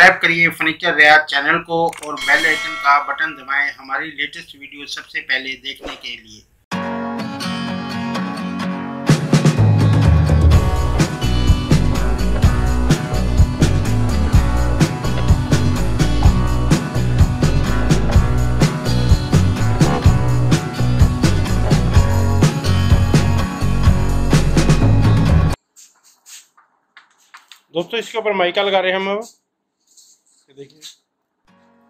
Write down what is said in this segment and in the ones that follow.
Subscribe करिए furniture रियाज channel को और बेल आइकन का बटन दबाएँ हमारी लेटेस्ट वीडियो सबसे पहले देखने के लिए। दोस्तों, इसके ऊपर माइका लगा रहे हैं हम अब। देखिए।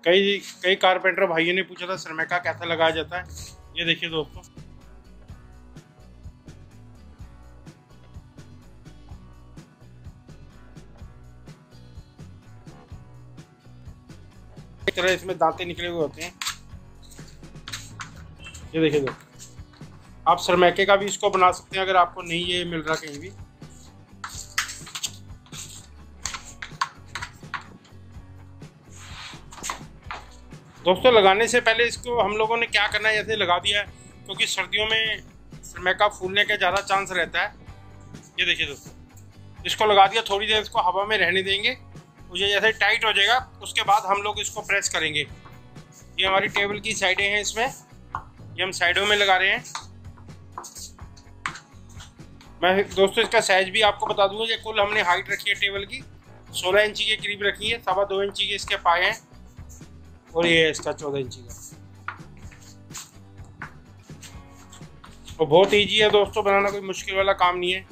कई कई कारपेंटर भाइयों ने पूछा था सरमेका कैसे लगाया जाता है? ये देखिए दोस्तों। तरह इसमें दांते निकले हुए होते हैं। ये देखिए दोस्तों। आप सरमैके का भी इसको बना सकते हैं, अगर आपको नहीं ये मिल रहा कहीं भी। दोस्तों, लगाने से पहले इसको हम लोगों ने क्या करना है, जैसे लगा दिया है, क्योंकि सर्दियों में सरमैका फूलने का ज़्यादा चांस रहता है। ये देखिए दोस्तों, इसको लगा दिया, थोड़ी देर इसको हवा में रहने देंगे। मुझे जैसे टाइट हो जाएगा, उसके बाद हम लोग इसको प्रेस करेंगे। ये हमारी टेबल की साइडें हैं इसमें। ये हम साइडों में लगा रहे हैं। मैं दोस्तों, इसका साइज़ भी आपको बता दूँगा कि कुल हमने हाइट रखी है टेबल की। 16 इंची के करीब रखी है, सवा दो इंची के इसके पाए हैं। और ये इसका चौदह इंची का। और बहुत ईजी है दोस्तों, बनाना कोई मुश्किल वाला काम नहीं है।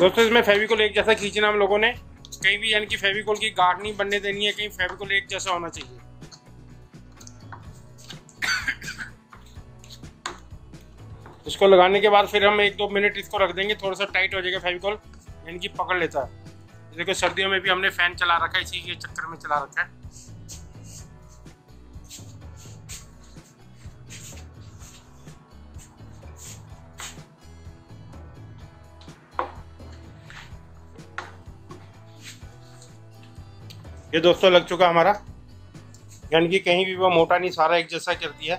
दोस्तों, इसमें फेविकोल एक जैसा खींचना हम लोगों ने। कहीं भी यानी कि फेविकोल की गाढ़ नहीं बनने देनी है, कहीं फेविकोल एक जैसा होना चाहिए। इसको लगाने के बाद फिर हम एक दो मिनट इसको रख देंगे, थोड़ा सा टाइट हो जाएगा फेविकॉल यानी कि पकड़ लेता है। देखो, सर्दियों में भी हमने फ़ैन चला रखा है, इसी के चक्कर में चला रखा है। ये दोस्तों, लग चुका हमारा। यानी कि कहीं भी वो मोटा नहीं, सारा एक जैसा कर दिया।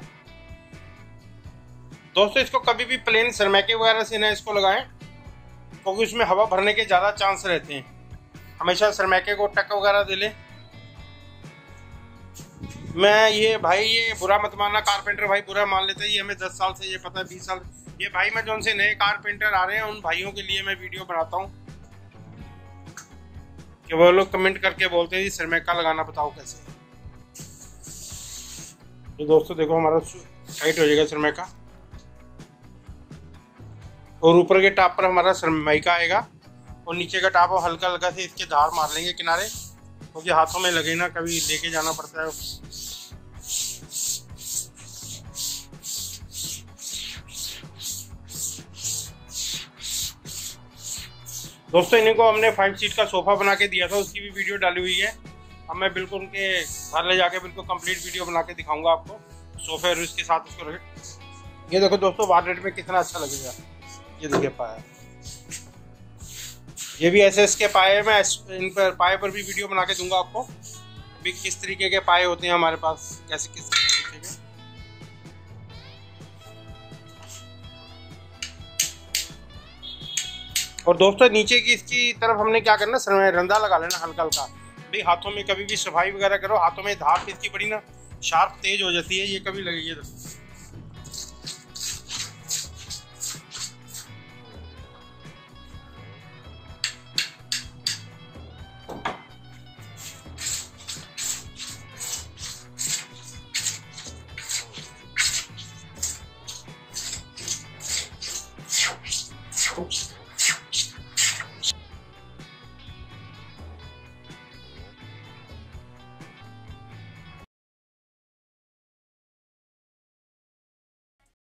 दोस्तों, इसको कभी भी प्लेन सरमैके वगैरह से ना इसको लगाएँ, क्योंकि उसमें हवा भरने के ज़्यादा चांस रहते हैं। हमेशा सरमैके को टक वगैरह दे लें। मैं ये भाई, ये बुरा मत मानना कारपेंटर भाई बुरा मान लेते हैं। ये हमें दस साल से, ये पता है, बीस साल। ये भाई, मैं जो उनसे नए कारपेंटर आ रहे हैं, उन भाइयों के लिए मैं वीडियो बनाता हूँ। कि वो लोग कमेंट करके बोलते हैं, जी सरमैका लगाना बताओ कैसे? ये दोस्तों, देखो हमारा टाइट हो जाएगा सरमैका और ऊपर के टाप पर हमारा सरमाइका आएगा और नीचे का टाप हल्का हल्का से इसके धार मार लेंगे किनारे, क्योंकि हाथों में लगे ना कभी लेके जाना पड़ता है। दोस्तों इनको हमने फाइव सीट का सोफा बना के दिया था, उसकी भी वीडियो डाली हुई है। अब मैं बिल्कुल उनके घर ले जाके बिल्कुल कंप्लीट वीडियो बना के दिखाऊँगा आपको, सोफे और इसके साथ उसको रखे ये देखो दोस्तों वार रेट में कितना अच्छा लगेगा। ये देखिए पाया। ये भी ऐसे इसके पाए मैं इन पर पाए पर भी वीडियो बना के दूँगा आपको। भी किस तरीके के पाए होते हैं हमारे पास, कैसे किस तरीके के। और दोस्तों, नीचे की इसकी तरफ़ हमने क्या करना, सर रंधा लगा लेना हल्का हल्का भाई, हाथों में कभी भी सफ़ाई वगैरह करो, हाथों में धार इसकी बड़ी ना, शार्प तेज हो जाती है, ये कभी लगेगी Oops.